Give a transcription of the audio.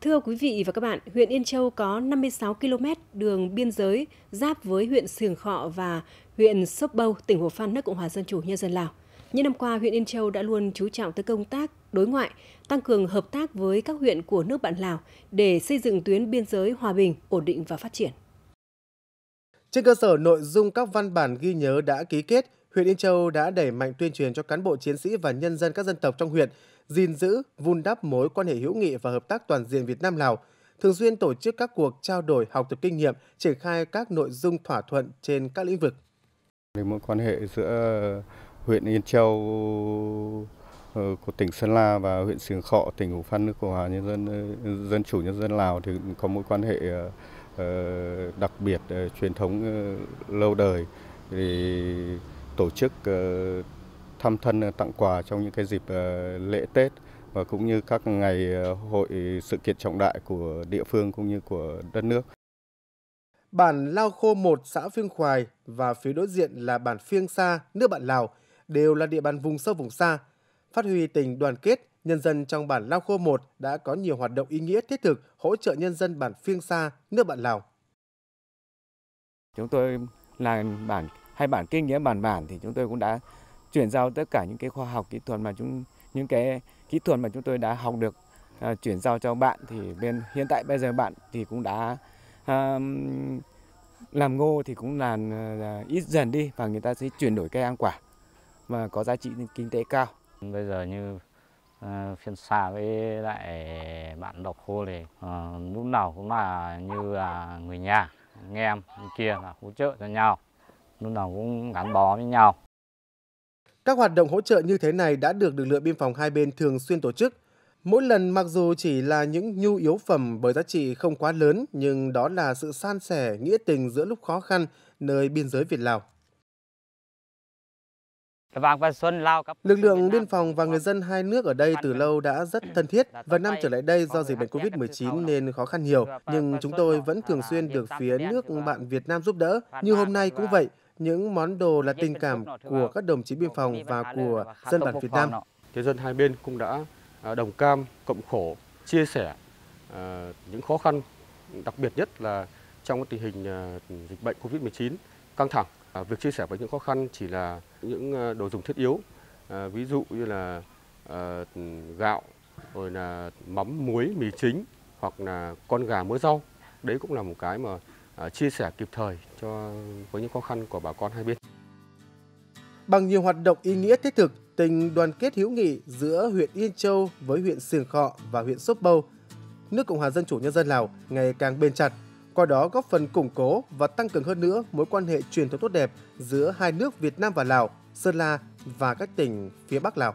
Thưa quý vị và các bạn, huyện Yên Châu có 56 km đường biên giới giáp với huyện Sường Khọ và huyện Sốp Bâu, tỉnh Hồ Phan, nước Cộng hòa Dân chủ Nhân dân Lào. Những năm qua, huyện Yên Châu đã luôn chú trọng tới công tác đối ngoại, tăng cường hợp tác với các huyện của nước bạn Lào để xây dựng tuyến biên giới hòa bình, ổn định và phát triển. Trên cơ sở nội dung các văn bản ghi nhớ đã ký kết, huyện Yên Châu đã đẩy mạnh tuyên truyền cho cán bộ chiến sĩ và nhân dân các dân tộc trong huyện gìn giữ, vun đắp mối quan hệ hữu nghị và hợp tác toàn diện Việt Nam Lào, thường xuyên tổ chức các cuộc trao đổi học tập kinh nghiệm, triển khai các nội dung thỏa thuận trên các lĩnh vực. Mối quan hệ giữa huyện Yên Châu ờ, của tỉnh Sơn La và huyện Sường Khọ, tỉnh Hủ Phan nước Cộng hòa nhân dân ờ, dân chủ nhân dân Lào thì có mối quan hệ ờ, đặc biệt truyền thống lâu đời thì tổ chức thăm thân tặng quà trong những cái dịp lễ Tết và cũng như các ngày hội sự kiện trọng đại của địa phương cũng như của đất nước. Bản Lao Khô 1 xã Phiêng Khoài và phía đối diện là bản Phiêng Sa, nước bạn Lào đều là địa bàn vùng sâu vùng xa. Phát huy tình đoàn kết, nhân dân trong bản Lao Khô 1 đã có nhiều hoạt động ý nghĩa thiết thực hỗ trợ nhân dân bản Phiêng Sa, nước bạn Lào. Chúng tôi là bản hay bản kinh nghĩa bản bản thì chúng tôi cũng đã chuyển giao tất cả những cái khoa học kỹ thuật mà chúng những cái kỹ thuật mà chúng tôi đã học được uh, chuyển giao cho bạn thì bên hiện tại bây giờ bạn thì cũng đã uh, làm ngô thì cũng à, là uh, ít dần đi và người ta sẽ chuyển đổi cây ăn quả mà có giá trị kinh tế cao. Bây giờ như uh, phiên xa với lại bạn độc khô này uh, lúc nào cũng là như là người nhà, anh em kia là hỗ trợ cho nhau, lúc nào cũng gắn bó với nhau. Các hoạt động hỗ trợ như thế này đã được lực lượng biên phòng hai bên thường xuyên tổ chức. Mỗi lần mặc dù chỉ là những nhu yếu phẩm bởi giá trị không quá lớn, nhưng đó là sự san sẻ, nghĩa tình giữa lúc khó khăn nơi biên giới Việt Lào. Lực lượng biên phòng và người dân hai nước ở đây từ lâu đã rất thân thiết và năm trở lại đây do dịch bệnh Covid-19 nên khó khăn nhiều, nhưng chúng tôi vẫn thường xuyên được phía nước bạn Việt Nam giúp đỡ. Như hôm nay cũng vậy, những món đồ là tình cảm của các đồng chí biên phòng và của dân bản Việt Nam. Nhân dân hai bên cũng đã à, đồng cam, cộng khổ, chia sẻ à, những khó khăn, đặc biệt nhất là trong tình hình à, dịch bệnh Covid-19 căng thẳng. Việc chia sẻ với những khó khăn chỉ là những ờ, đồ dùng thiết yếu, ờ, ví dụ như là ờ, gạo, rồi là mắm, muối, mì chính hoặc là con gà mớ rau. Đấy cũng là một cái mà chia sẻ kịp thời cho với những khó khăn của bà con hai bên. Bằng nhiều hoạt động ý nghĩa thiết thực, tình đoàn kết hữu nghị giữa huyện Yên Châu với huyện Sìn Khọ và huyện Sốp Bâu, nước Cộng hòa Dân chủ Nhân dân Lào ngày càng bền chặt, qua đó góp phần củng cố và tăng cường hơn nữa mối quan hệ truyền thống tốt đẹp giữa hai nước Việt Nam và Lào, Sơn La và các tỉnh phía Bắc Lào.